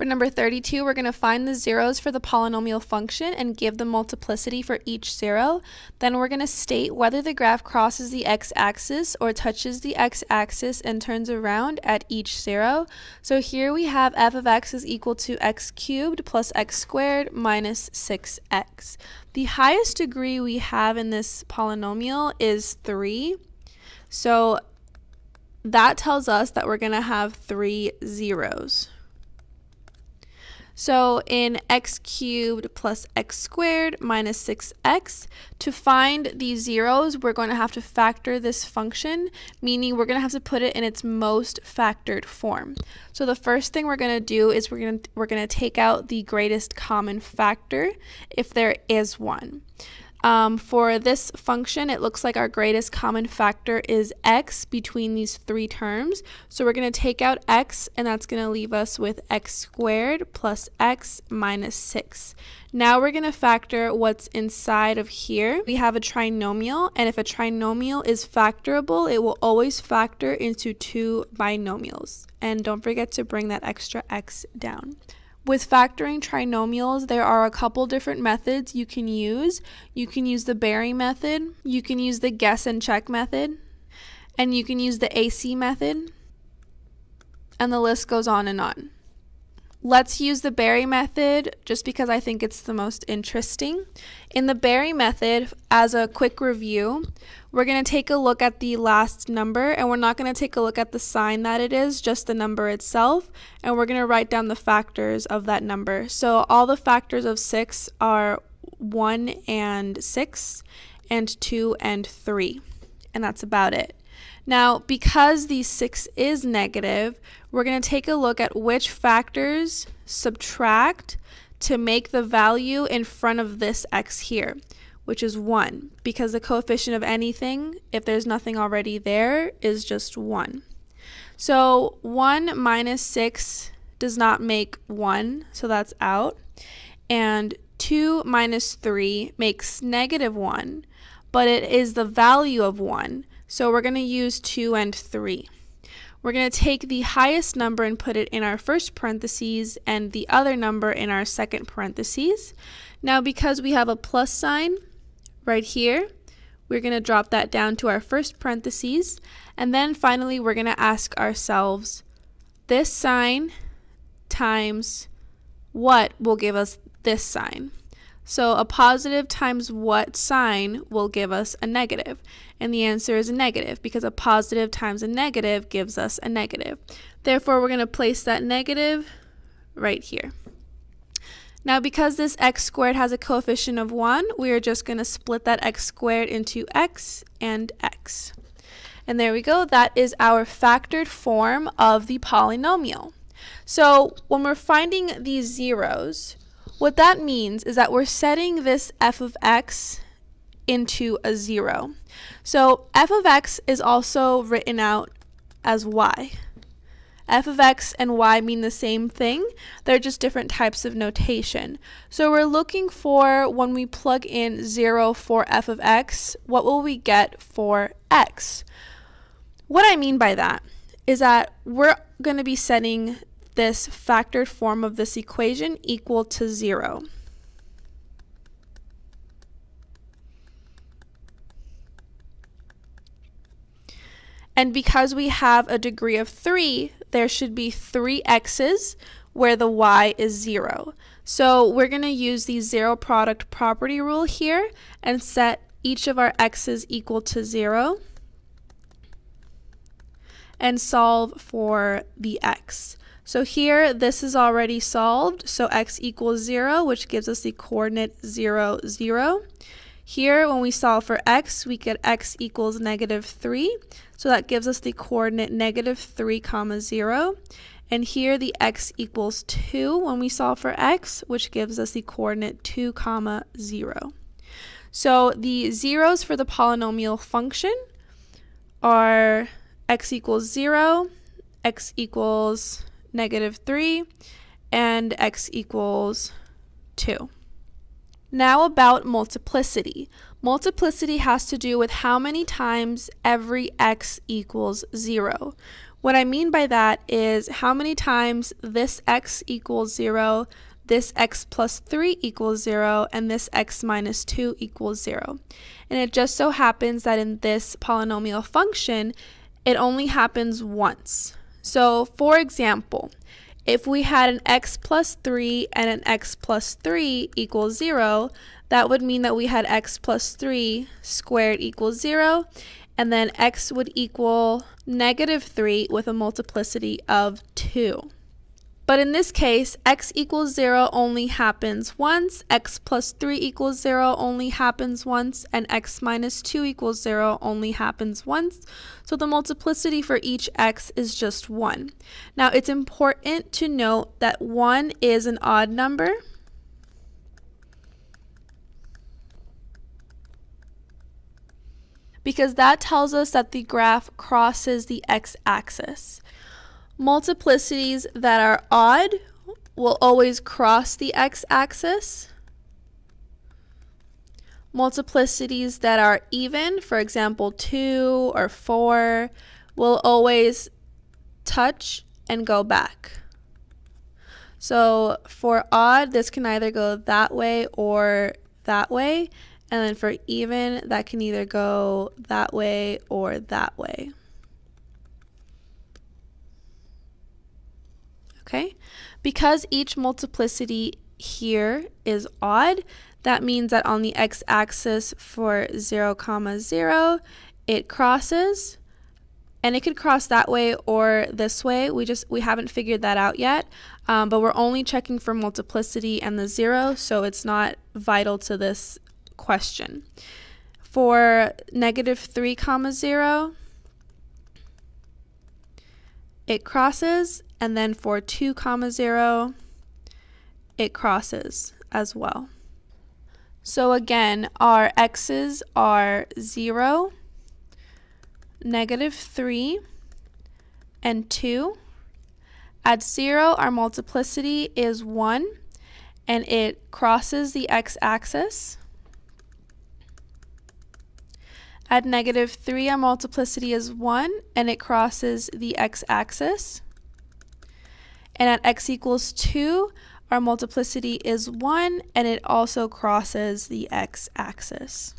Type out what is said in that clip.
For number 32, we're going to find the zeros for the polynomial function and give the multiplicity for each zero. Then we're going to state whether the graph crosses the x-axis or touches the x-axis and turns around at each zero. So here we have f of x is equal to x cubed plus x squared minus 6x. The highest degree we have in this polynomial is 3. So that tells us that we're going to have three zeros. So in x cubed plus x squared minus 6x, to find these zeros, we're going to have to factor this function, meaning we're going to have to put it in its most factored form. So the first thing we're going to do is we're going to, we're going to take out the greatest common factor if there is one. Um, for this function, it looks like our greatest common factor is x between these three terms. So we're going to take out x, and that's going to leave us with x squared plus x minus 6. Now we're going to factor what's inside of here. We have a trinomial, and if a trinomial is factorable, it will always factor into two binomials. And don't forget to bring that extra x down. With factoring trinomials, there are a couple different methods you can use. You can use the Berry method, you can use the guess and check method, and you can use the AC method, and the list goes on and on. Let's use the Berry method just because I think it's the most interesting. In the Berry method, as a quick review, we're going to take a look at the last number and we're not going to take a look at the sign that it is, just the number itself, and we're going to write down the factors of that number. So all the factors of 6 are 1 and 6 and 2 and 3, and that's about it. Now, because the 6 is negative, we're going to take a look at which factors subtract to make the value in front of this x here, which is 1, because the coefficient of anything, if there's nothing already there, is just 1. So 1 minus 6 does not make 1, so that's out. And 2 minus 3 makes negative 1, but it is the value of 1. So we're going to use 2 and 3. We're going to take the highest number and put it in our first parentheses and the other number in our second parentheses. Now because we have a plus sign right here, we're going to drop that down to our first parentheses. And then finally, we're going to ask ourselves, this sign times what will give us this sign? So a positive times what sign will give us a negative? And the answer is a negative because a positive times a negative gives us a negative. Therefore, we're going to place that negative right here. Now, because this x squared has a coefficient of 1, we are just going to split that x squared into x and x. And there we go. That is our factored form of the polynomial. So when we're finding these zeros, what that means is that we're setting this f of x into a zero. So f of x is also written out as y. f of x and y mean the same thing, they're just different types of notation. So we're looking for when we plug in 0 for f of x, what will we get for x? What I mean by that is that we're going to be setting this factored form of this equation equal to 0. And because we have a degree of 3, there should be 3 x's where the y is 0. So we're going to use the zero product property rule here and set each of our x's equal to 0 and solve for the x. So here, this is already solved. So x equals 0, which gives us the coordinate 0, 0. Here, when we solve for x, we get x equals negative 3. So that gives us the coordinate negative 3 comma 0. And here the x equals 2 when we solve for x, which gives us the coordinate 2 comma 0. So the zeros for the polynomial function are x equals 0, x equals negative 3, and x equals 2. Now about multiplicity. Multiplicity has to do with how many times every x equals 0. What I mean by that is how many times this x equals 0, this x plus 3 equals 0, and this x minus 2 equals 0. And it just so happens that in this polynomial function, it only happens once. So for example, if we had an x plus 3 and an x plus 3 equals 0, that would mean that we had x plus 3 squared equals 0, and then x would equal negative 3 with a multiplicity of 2. But in this case, x equals 0 only happens once, x plus 3 equals 0 only happens once, and x minus 2 equals 0 only happens once. So the multiplicity for each x is just 1. Now it's important to note that 1 is an odd number. because that tells us that the graph crosses the x-axis. Multiplicities that are odd will always cross the x-axis. Multiplicities that are even, for example 2 or 4, will always touch and go back. So for odd, this can either go that way or that way. And then for even, that can either go that way or that way. Okay, because each multiplicity here is odd, that means that on the x-axis for 0 comma 0, it crosses and it could cross that way or this way. We just we haven't figured that out yet, um, but we're only checking for multiplicity and the zero, so it's not vital to this question. For negative 3 comma 0, it crosses, and then for 2 comma 0, it crosses as well. So again, our x's are 0, negative 3, and 2. At 0, our multiplicity is 1, and it crosses the x-axis. At negative 3, our multiplicity is 1, and it crosses the x-axis. And at x equals 2, our multiplicity is 1, and it also crosses the x-axis.